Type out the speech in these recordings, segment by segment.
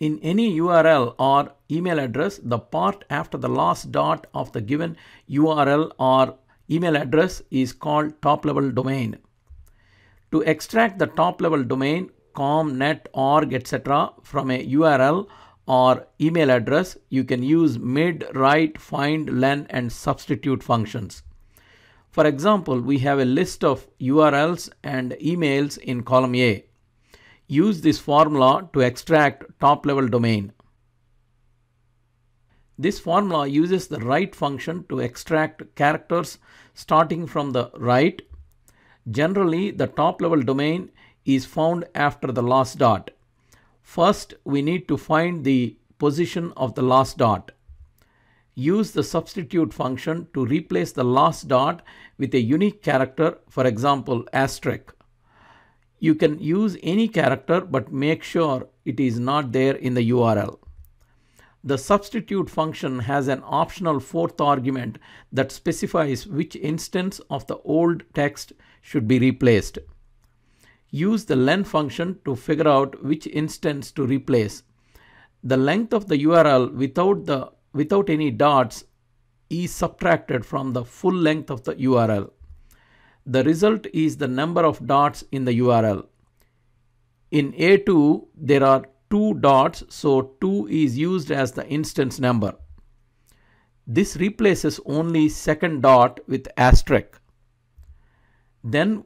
In any URL or email address, the part after the last dot of the given URL or email address is called top level domain. To extract the top level domain com, net, org, etc. from a URL or email address, you can use mid, right, find, len, and substitute functions. For example, we have a list of URLs and emails in column A. Use this formula to extract top level domain. This formula uses the right function to extract characters starting from the right. Generally, the top level domain is found after the last dot. First, we need to find the position of the last dot. Use the substitute function to replace the last dot with a unique character, for example, asterisk. You can use any character but make sure it is not there in the URL. The substitute function has an optional fourth argument that specifies which instance of the old text should be replaced. Use the len function to figure out which instance to replace. The length of the URL without, the, without any dots is subtracted from the full length of the URL. The result is the number of dots in the URL. In A2, there are two dots, so 2 is used as the instance number. This replaces only second dot with asterisk. Then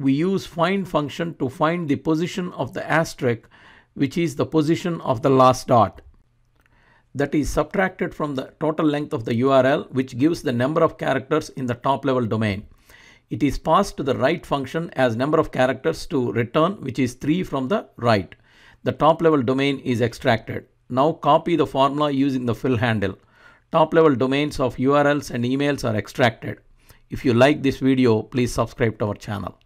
we use find function to find the position of the asterisk, which is the position of the last dot. That is subtracted from the total length of the URL, which gives the number of characters in the top level domain. It is passed to the right function as number of characters to return, which is 3 from the right the top level domain is extracted. Now copy the formula using the fill handle. Top level domains of URLs and emails are extracted. If you like this video, please subscribe to our channel.